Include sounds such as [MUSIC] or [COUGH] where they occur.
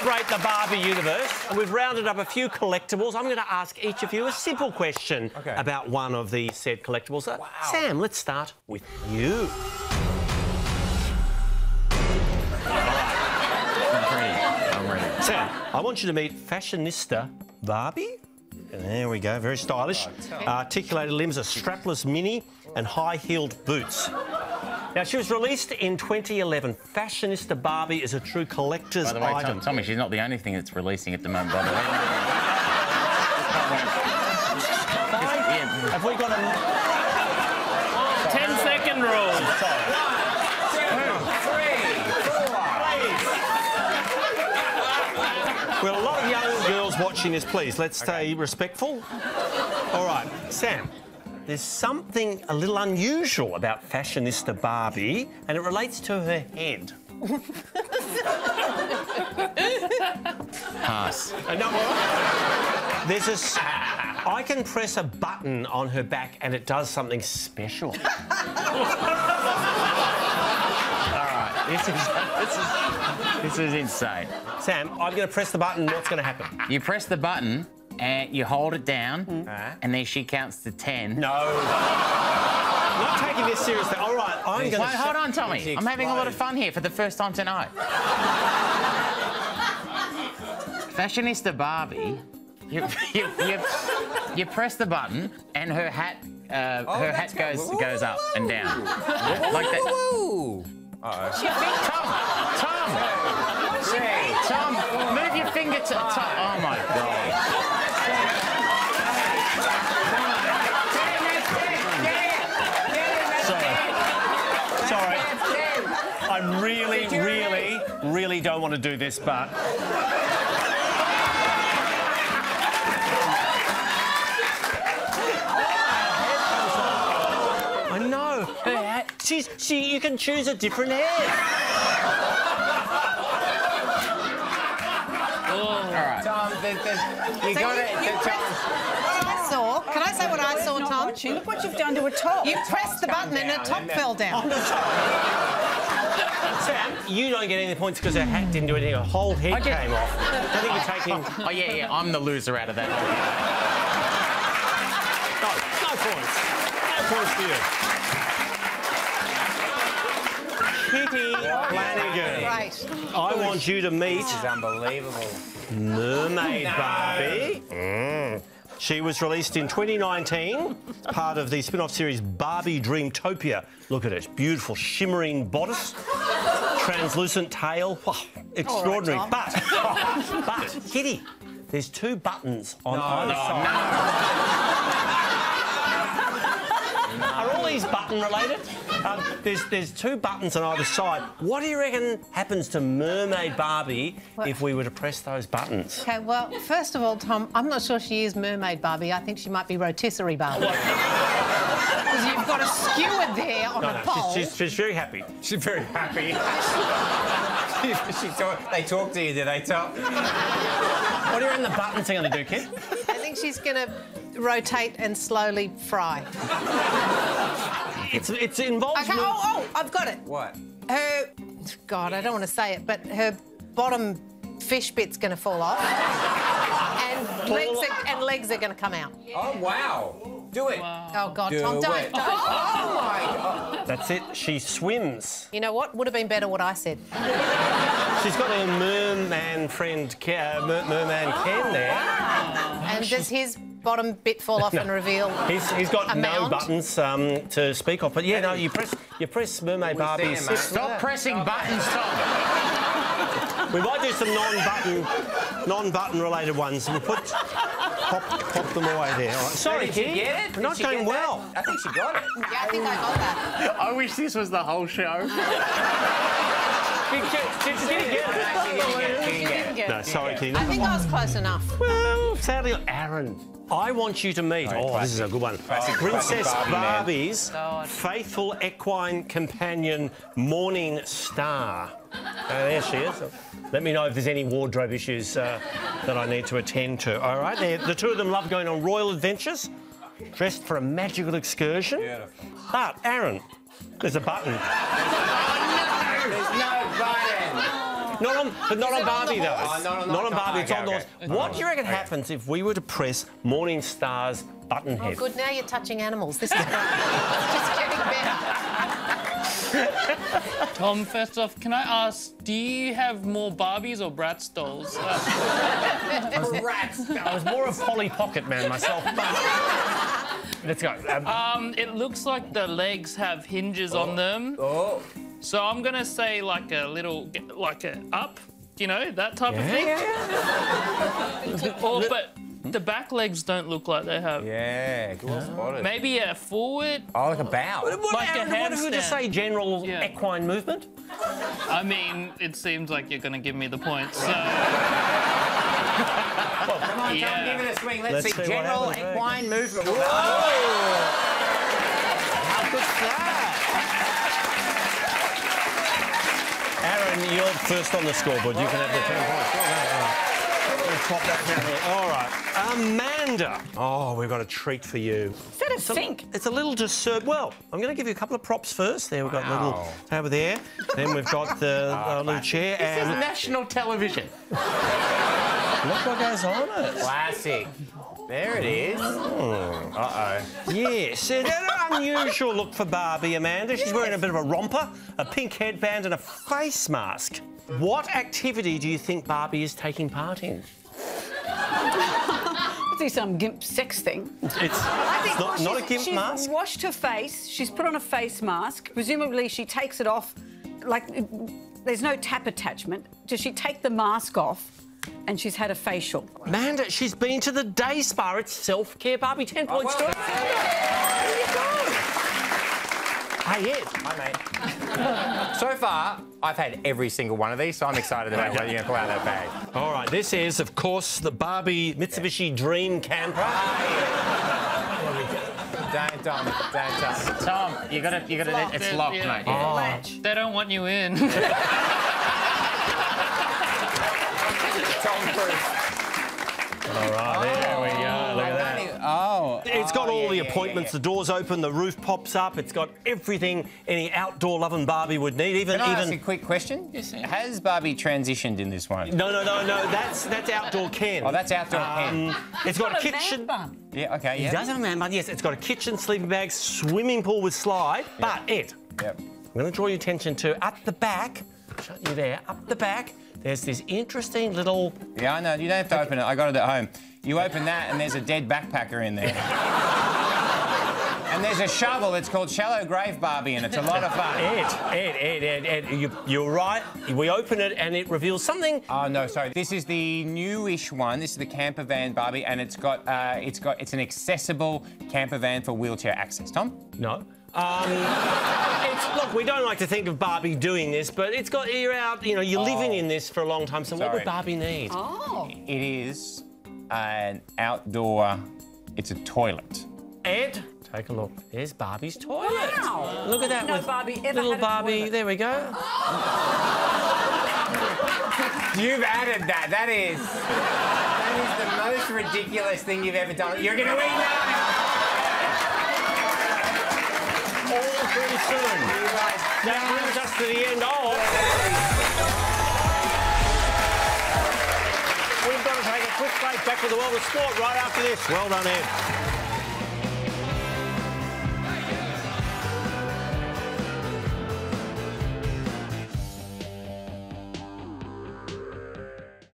celebrate the Barbie universe, and we've rounded up a few collectibles. I'm going to ask each of you a simple question Okay. about one of the said collectibles. Uh, Sam, let's start with you. I'm ready. I'm ready. Sam, I want you to meet fashionista Barbie. There we go, very stylish. Articulated limbs, a strapless mini, and high-heeled boots. Now, she was released in 2011. Fashionista Barbie is a true collector's By the way, item. Tom, Tommy, she's not the only thing that's releasing at the moment, by the way. Yeah. Have we got a 10 second rule. Well, a lot of young girls watching this, please. Let's stay respectful. All right, Sam. There's something a little unusual about fashionista Barbie, and it relates to her head. Pass. Uh, no, well, there's a. I can press a button on her back, and it does something special. This is, this is, this is insane. Sam, I'm going to press the button. What's going to happen? You press the button and you hold it down, and then she counts to 10. No. Not taking this seriously. All right, I'm going to. Wait, hold on, Tommy. I'm having a lot of fun here for the first time tonight. Fashionista Barbie, you, [LAUGHS] you, you, you press the button and her hat, uh, her hat goes good. goes up and down, like that. Woo! Uh-oh. Tom, Tom, Tom, move your finger to Tom. Oh my god. Sorry. Sorry. I really, really, really don't want to do this, but. I know. Her hat. She's. She. You can choose a different head. Oh. Tom, the, the, you got it. The, Tom. I saw. Can I say what I saw, Tom? Watching. Look what you've done to a top. You pressed the button and her top fell down. [LAUGHS] Sam, you don't get any points because her hat didn't do anything. Her whole head get- came off. I think you're taking. [LAUGHS] Oh yeah, yeah. I'm the loser out of that. No, no points. No points for you. Kitty Flanagan. Great. I want you to meet This is unbelievable. Mermaid Barbie. Mm. She was released in 2019, part of the spin off series Barbie Dreamtopia. Look at it, beautiful shimmering bodice, translucent tail. Wow, extraordinary. Tom. but, but, Kitty, there's two buttons on either side. Are all these button related? Um, there's there's two buttons on either side. What do you reckon happens to Mermaid Barbie if we were to press those buttons? Okay, well, first of all, Tom, I'm not sure she is Mermaid Barbie. I think she might be Rotisserie Barbie. Because you've got a skewer there on No, a no, pole. she's, she's, she's very happy. She's very happy. [LAUGHS] she talk, they talk to you, do they, Tom? [LAUGHS] What do you reckon the buttons are going to do, kid? I think she's going to rotate and slowly fry. It's it's involved. Okay, oh, oh, I've got it. What? Her, God, I don't want to say it, but her bottom fish bit's going to fall [LAUGHS] off. And legs, are, and legs are going to come out. Oh, wow. Do it. Oh, God, Do Tom, don't, it. don't. Oh, my God. That's it. She swims. You know what? Would have been better what I said. She's got her merman friend, Ke- uh, mer- merman Ken there. And does his bottom bit fall off and reveal? He's, he's got A no mound? buttons um, to speak of. But yeah, no, you press you press Mermaid Barbie. stand, mate. Stop pressing buttons, Tom. We might do some non-button non-button related ones. We'll put pop, pop them away there. All right. Sorry, Did you Kitty. get it? We're Did not going get that? well. I think she got it. Yeah, I think I got that. [LAUGHS] I wish this was the whole show. [LAUGHS] Did, did, did, did you get it? She get it. She didn't get it. Good. No, sorry, Kitty. I think I was close enough. Well, sadly, Aaron. I want you to meet. Oh, this is a good one. Princess classic Barbie, man. Barbie's faithful equine companion, Morning Star. Uh, there she is. Let me know if there's any wardrobe issues uh, that I need to attend to. All right, they're- the two of them love going on royal adventures, dressed for a magical excursion. Beautiful. But Aaron, there's a button. There's no button. Not on, but not on it on Barbie though. Oh, not on the- Not on no, Barbie. It's okay, on the okay. horse. What do you reckon happens if we were to press Morning Star's button Oh, good. Now you're touching animals. This is great. [LAUGHS] Just getting better. [LAUGHS] Tom, first off, can I ask, do you have more Barbies or Bratz dolls? [LAUGHS] Uh, I was more of Polly Pocket man myself. But... [LAUGHS] Let's go. Um, um, it looks like the legs have hinges on them. Oh. So I'm gonna say like a little, like a up, you know, that type of thing. Or, but the back legs don't look like they have. Yeah, well spotted. Maybe a forward. Oh, like a bow. what, like a what, who would you handstand. say general Yeah. equine movement? I mean, it seems like you're gonna give me the points. So Come on, Yeah. Tom, give it a swing. Let's, Let's see. see General happens, equine movement. How good's that? Aaron, you're first on the scoreboard. You can have the 10 points. Well done, all right. Pop that down there. All right. Amanda. Oh, we've got a treat for you. Is that a sink? It's a little disturbed. Well, I'm going to give you a couple of props first. There, we've got the little Wow. over there. Then we've got the uh, little chair. This is national television. look what goes on it. Classic. There it is. Uh-oh. Yes, it's an unusual look for Barbie, Amanda. She's wearing a bit of a romper, a pink headband, and a face mask. What activity do you think Barbie is taking part in? [LAUGHS] Do some gimp sex thing. It's, I think it's not, well, not a gimp she's mask. washed her face. She's put on a face mask. Presumably, she takes it off. Like, there's no tap attachment. Does she take the mask off? And she's had a facial. Amanda, she's been to the day spa. It's self-care, Barbie. 10 points oh, well to her. There you go. Hey, Ed. Hi, mate. [LAUGHS] so far, I've had every single one of these, so I'm excited about what you're going to pull out of that bag. All right, this is, of course, the Barbie Mitsubishi Dream Camper. Don't, Tom. Don't, Tom. Tom, you gotta, you gotta, locked, it's locked, yeah. mate. yeah. Oh. they don't want you in. [LAUGHS] Tom Cruise. All right, there we go. It's got Oh, all yeah, the yeah, appointments. yeah. The doors open, the roof pops up. It's got everything any outdoor loving Barbie would need. Even Can I ask a quick question? Yes, sir. Has Barbie transitioned in this one? No, no, no, no. That's that's outdoor Ken. Oh, that's outdoor Um, it's got a Got a kitchen. man bun. Yeah, okay, It yeah. does have a man bun. Yes, it's got a kitchen, sleeping bag, swimming pool with slide. But it. Yep. I'm going to draw your attention to at the back. Shut you there. Up the back. There's this interesting little. Yeah, I know. You don't have to open it. I got it at home. You open that, and there's a dead backpacker in there. [LAUGHS] and there's a shovel. It's called Shallow Grave Barbie, and it's a lot of fun. Ed, Ed, Ed, Ed, Ed. You, you're right. We open it and it reveals something. Oh no, sorry. This is the newish one. This is the camper van Barbie, and it's got uh, it's got it's an accessible camper van for wheelchair access. Tom. No. Um, it's, look, we don't like to think of Barbie doing this, but it's got you're out. You know, you're living in this for a long time. So what would Barbie need? Oh. It is an outdoor. It's a toilet. Ed, take a look. There's Barbie's toilet. Wow. Look at that. No with Barbie ever little had a Barbie. toilet. There we go. [LAUGHS] You've added that. That is. That is the most ridiculous thing you've ever done. You're gonna eat that. All too soon. That brings us to the end of. We've got to take a quick break back to the world of sport right after this. Well done, Ed.